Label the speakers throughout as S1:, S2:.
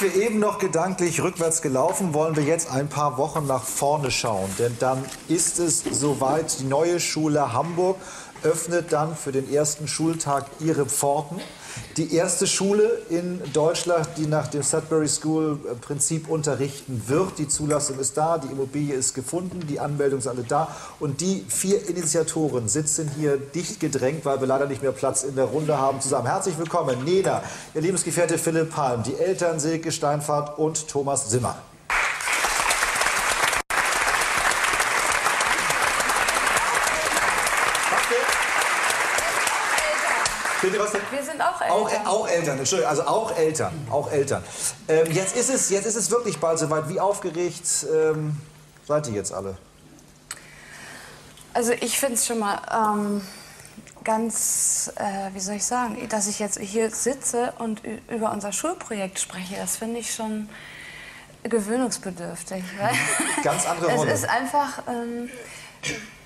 S1: Wir eben noch gedanklich rückwärts gelaufen, wollen wir jetzt ein paar Wochen nach vorne schauen. Denn dann ist es soweit, die neue Schule Hamburg öffnet dann für den ersten Schultag ihre Pforten. Die erste Schule in Deutschland, die nach dem Sudbury School Prinzip unterrichten wird. Die Zulassung ist da, die Immobilie ist gefunden, die Anmeldungen sind alle da. Und die vier Initiatoren sitzen hier dicht gedrängt, weil wir leider nicht mehr Platz in der Runde haben, zusammen. Herzlich willkommen, Neda, ihr Lebensgefährte Philipp Palm, die Eltern Silke Steinfahrt und Thomas Simmer.
S2: Bitte, was? Wir sind auch
S1: Eltern. Auch, auch Eltern, Entschuldigung, also auch Eltern, auch Eltern. Ähm, jetzt, ist es, jetzt ist es wirklich bald soweit. Wie aufgeregt ähm, seid ihr jetzt alle?
S2: Also ich finde es schon mal ähm, ganz, äh, wie soll ich sagen, dass ich jetzt hier sitze und über unser Schulprojekt spreche, das finde ich schon gewöhnungsbedürftig.
S1: Ganz andere Rolle.
S2: Es ist einfach, ähm,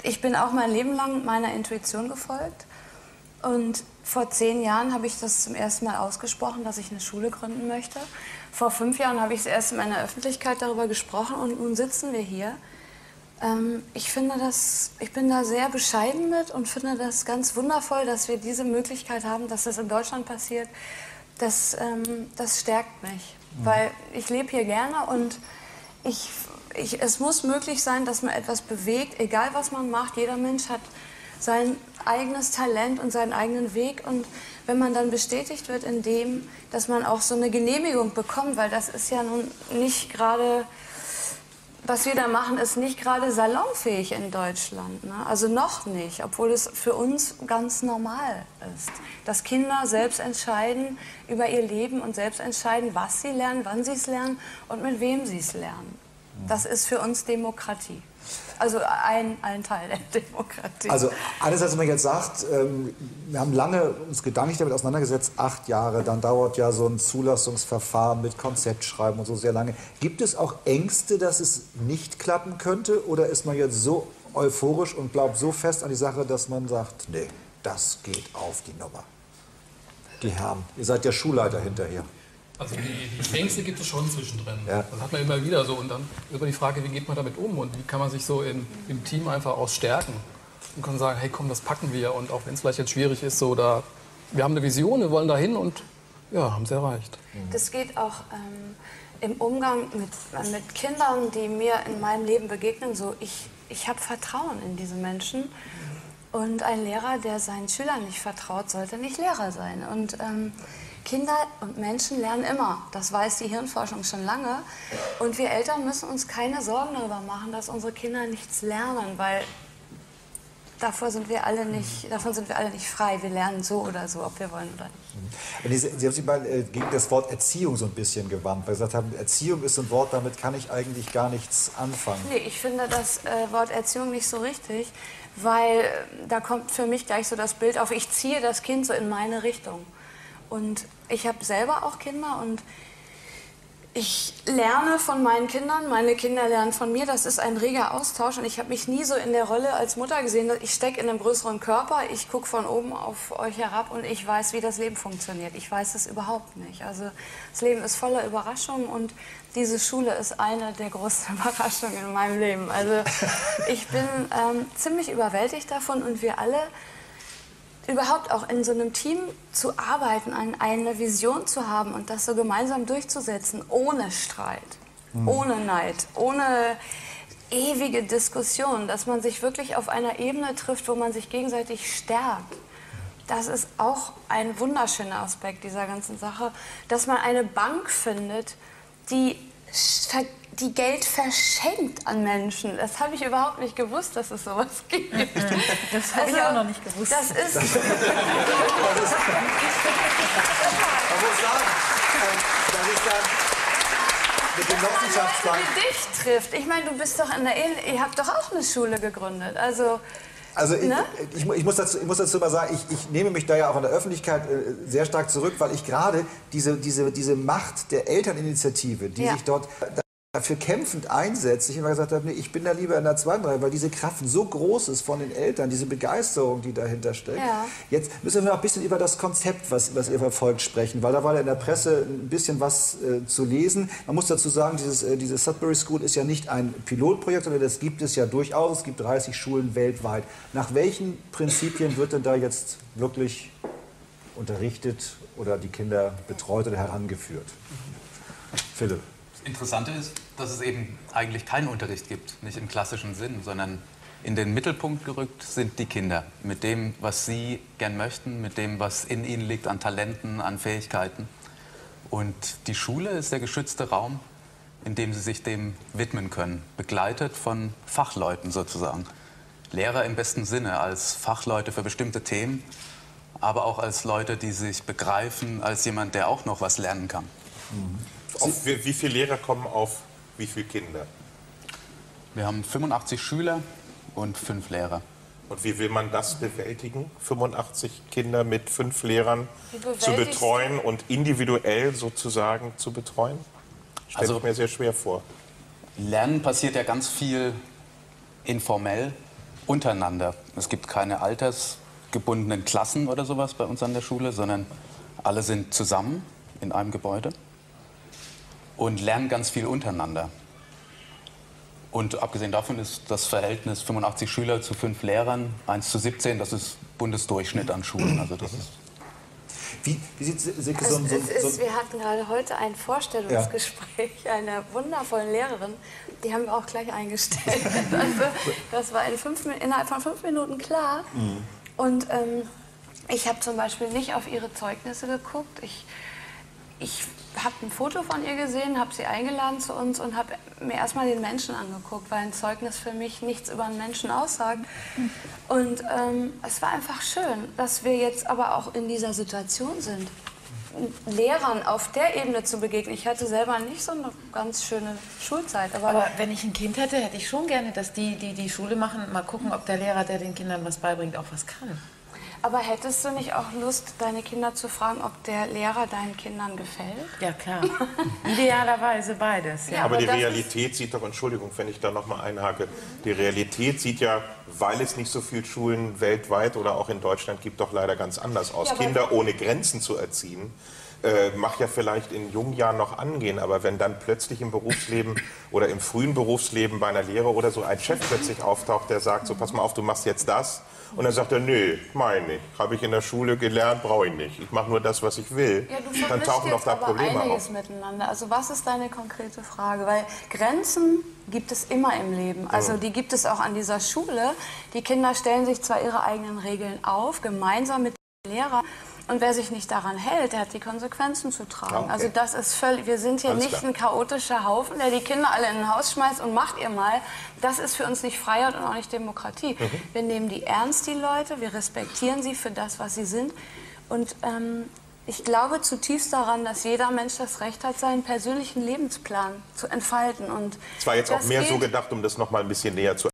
S2: ich bin auch mein Leben lang meiner Intuition gefolgt und vor zehn Jahren habe ich das zum ersten Mal ausgesprochen, dass ich eine Schule gründen möchte. Vor fünf Jahren habe ich erste Mal in der Öffentlichkeit darüber gesprochen und nun sitzen wir hier. Ähm, ich finde das, ich bin da sehr bescheiden mit und finde das ganz wundervoll, dass wir diese Möglichkeit haben, dass das in Deutschland passiert. Das, ähm, das stärkt mich, mhm. weil ich lebe hier gerne und ich, ich, es muss möglich sein, dass man etwas bewegt, egal was man macht. Jeder Mensch hat sein eigenes Talent und seinen eigenen Weg. Und wenn man dann bestätigt wird in dem, dass man auch so eine Genehmigung bekommt, weil das ist ja nun nicht gerade, was wir da machen, ist nicht gerade salonfähig in Deutschland. Ne? Also noch nicht, obwohl es für uns ganz normal ist, dass Kinder selbst entscheiden über ihr Leben und selbst entscheiden, was sie lernen, wann sie es lernen und mit wem sie es lernen. Das ist für uns Demokratie. Also ein, ein Teil der Demokratie.
S1: Also einerseits, wenn man jetzt sagt, ähm, wir haben lange uns gedanklich damit auseinandergesetzt, acht Jahre, dann dauert ja so ein Zulassungsverfahren mit Konzeptschreiben und so sehr lange. Gibt es auch Ängste, dass es nicht klappen könnte oder ist man jetzt so euphorisch und glaubt so fest an die Sache, dass man sagt, nee, das geht auf die Nummer? Die Herren, ihr seid der Schulleiter hinterher.
S3: Also die, die Ängste gibt es schon zwischendrin. Ja. Das hat man immer wieder so. Und dann über die Frage, wie geht man damit um und wie kann man sich so in, im Team einfach auch stärken. Und kann sagen, hey komm, das packen wir. Und auch wenn es vielleicht jetzt schwierig ist, so da, wir haben eine Vision, wir wollen dahin und ja, haben es erreicht.
S2: Mhm. Das geht auch ähm, im Umgang mit, mit Kindern, die mir in meinem Leben begegnen. So, ich, ich habe Vertrauen in diese Menschen. Und ein Lehrer, der seinen Schülern nicht vertraut, sollte nicht Lehrer sein. Und ähm, Kinder und Menschen lernen immer. Das weiß die Hirnforschung schon lange. Und wir Eltern müssen uns keine Sorgen darüber machen, dass unsere Kinder nichts lernen, weil davor sind wir alle nicht, davon sind wir alle nicht frei. Wir lernen so oder so, ob wir wollen oder
S1: nicht. Sie, Sie haben sich mal äh, gegen das Wort Erziehung so ein bisschen gewandt, weil Sie gesagt haben, Erziehung ist ein Wort, damit kann ich eigentlich gar nichts anfangen.
S2: Nee, ich finde das äh, Wort Erziehung nicht so richtig, weil äh, da kommt für mich gleich so das Bild auf, ich ziehe das Kind so in meine Richtung. Und ich habe selber auch Kinder und ich lerne von meinen Kindern, meine Kinder lernen von mir. Das ist ein reger Austausch und ich habe mich nie so in der Rolle als Mutter gesehen. Ich stecke in einem größeren Körper, ich gucke von oben auf euch herab und ich weiß, wie das Leben funktioniert. Ich weiß es überhaupt nicht. Also das Leben ist voller Überraschungen und diese Schule ist eine der großen Überraschungen in meinem Leben. Also ich bin ähm, ziemlich überwältigt davon und wir alle überhaupt auch in so einem Team zu arbeiten, eine Vision zu haben und das so gemeinsam durchzusetzen, ohne Streit, mhm. ohne Neid, ohne ewige Diskussion, dass man sich wirklich auf einer Ebene trifft, wo man sich gegenseitig stärkt. Das ist auch ein wunderschöner Aspekt dieser ganzen Sache, dass man eine Bank findet, die die Geld verschenkt an Menschen. Das habe ich überhaupt nicht gewusst, dass es sowas gibt.
S4: Das habe also, ich auch noch nicht gewusst.
S2: Das ist. das ist mit dem Genossenschaftsbank. Dich trifft. Ich meine, du bist doch in der Ehe, ihr habt doch auch eine Schule gegründet. Also
S1: also ich, ne? ich, ich, muss dazu, ich muss dazu mal sagen, ich, ich nehme mich da ja auch in der Öffentlichkeit äh, sehr stark zurück, weil ich gerade diese, diese, diese Macht der Elterninitiative, die ja. sich dort dafür kämpfend einsetzt, ich immer gesagt habe, nee, ich bin da lieber in der zweiten Reihe, weil diese Kraft so groß ist von den Eltern, diese Begeisterung, die dahinter steckt.
S2: Ja.
S1: Jetzt müssen wir noch ein bisschen über das Konzept, was, was ihr verfolgt, sprechen, weil da war ja in der Presse ein bisschen was äh, zu lesen. Man muss dazu sagen, dieses, äh, diese Sudbury School ist ja nicht ein Pilotprojekt, sondern das gibt es ja durchaus. Es gibt 30 Schulen weltweit. Nach welchen Prinzipien wird denn da jetzt wirklich unterrichtet oder die Kinder betreut oder herangeführt? Philipp.
S5: Interessante ist, dass es eben eigentlich keinen Unterricht gibt, nicht im klassischen Sinn, sondern in den Mittelpunkt gerückt sind die Kinder mit dem, was sie gern möchten, mit dem, was in ihnen liegt an Talenten, an Fähigkeiten. Und die Schule ist der geschützte Raum, in dem sie sich dem widmen können, begleitet von Fachleuten sozusagen. Lehrer im besten Sinne, als Fachleute für bestimmte Themen, aber auch als Leute, die sich begreifen, als jemand, der auch noch was lernen kann.
S6: Auf wie, wie viele Lehrer kommen auf wie viele Kinder?
S5: Wir haben 85 Schüler und fünf Lehrer.
S6: Und wie will man das bewältigen? 85 Kinder mit fünf Lehrern zu betreuen und individuell sozusagen zu betreuen? Stelle
S5: Also-
S6: mir sehr schwer vor.
S5: Lernen passiert ja ganz viel informell untereinander. Es gibt keine altersgebundenen Klassen oder sowas bei uns an der Schule, sondern alle sind zusammen in einem Gebäude und lernen ganz viel untereinander. Und abgesehen davon ist das Verhältnis 85 Schüler zu 5 Lehrern, 1 zu 17, das ist Bundesdurchschnitt an Schulen. Also das ist
S1: Wie, wie sieht Silke so, so, so,
S2: wir hatten gerade heute ein Vorstellungsgespräch einer wundervollen Lehrerin. Die haben wir auch gleich eingestellt. Also, das war in fünf, innerhalb von fünf Minuten klar. Und ähm, ich habe zum Beispiel nicht auf ihre Zeugnisse geguckt. Ich, ich habe ein Foto von ihr gesehen, habe sie eingeladen zu uns und habe mir erstmal den Menschen angeguckt, weil ein Zeugnis für mich nichts über einen Menschen aussagt. Und ähm, es war einfach schön, dass wir jetzt aber auch in dieser Situation sind. Lehrern auf der Ebene zu begegnen. Ich hatte selber nicht so eine ganz schöne Schulzeit, aber,
S4: Aber wenn ich ein Kind hätte, hätte ich schon gerne, dass die, die die Schule machen, mal gucken, ob der Lehrer, der den Kindern was beibringt, auch was kann.
S2: Aber hättest du nicht auch Lust, deine Kinder zu fragen, ob der Lehrer deinen Kindern gefällt?
S4: Ja, klar. Idealerweise beides. Ja.
S6: Aber
S2: aber
S6: die Realität sieht doch, Entschuldigung, wenn ich da noch mal einhake, die Realität sieht ja, weil es nicht so viele Schulen weltweit oder auch in Deutschland gibt, doch leider ganz anders aus.
S2: Ja,
S6: Kinder ohne Grenzen zu erziehen, äh, mag ja vielleicht in jungen Jahren noch angehen, aber wenn dann plötzlich im Berufsleben oder im frühen Berufsleben bei einer Lehre oder so ein Chef plötzlich auftaucht, der sagt, so pass mal auf, du machst jetzt das. Und dann sagt er, nö, meine ich, habe ich in der Schule gelernt, brauche ich nicht. Ich mache nur das, was ich will.
S2: Ja, du
S6: dann tauchen doch
S2: jetzt
S6: da Probleme auf.
S2: miteinander. Also was ist deine konkrete Frage? Weil Grenzen gibt es immer im Leben. Also die gibt es auch an dieser Schule. Die Kinder stellen sich zwar ihre eigenen Regeln auf, gemeinsam mit dem Lehrer. Und wer sich nicht daran hält, der hat die Konsequenzen zu tragen.
S6: Okay.
S2: Also das ist völlig, wir sind hier
S6: Alles
S2: nicht
S6: klar.
S2: ein chaotischer Haufen, der die Kinder alle in ein Haus schmeißt und macht ihr mal. Das ist für uns nicht Freiheit und auch nicht Demokratie.
S6: Mhm.
S2: Wir nehmen die ernst, die Leute, wir respektieren sie für das, was sie sind. Und ähm, ich glaube zutiefst daran, dass jeder Mensch das Recht hat, seinen persönlichen Lebensplan zu entfalten. Und
S6: Es war jetzt auch mehr so gedacht, um das noch mal ein bisschen näher zu